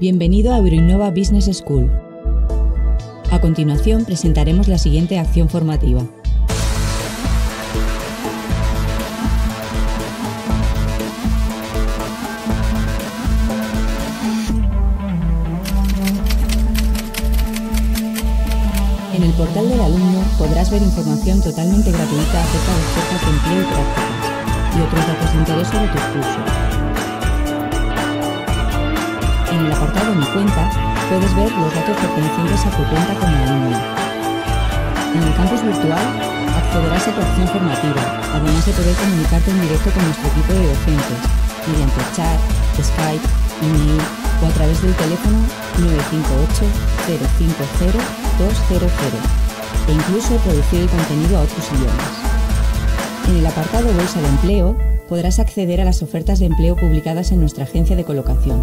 Bienvenido a Euroinnova Business School. A continuación presentaremos la siguiente acción formativa. En el portal del alumno podrás ver información totalmente gratuita acerca de ofertas de empleo y prácticas y otros datos de interés sobre tus cursos. Apartado Mi cuenta puedes ver los datos pertenecientes a tu cuenta como alumno. En el campus virtual accederás a tu acción formativa, además de poder comunicarte en directo con nuestro equipo de docentes, mediante chat, Skype, email o a través del teléfono 958 050 200 e incluso traducir el contenido a otros idiomas. En el apartado Bolsa de Empleo podrás acceder a las ofertas de empleo publicadas en nuestra agencia de colocación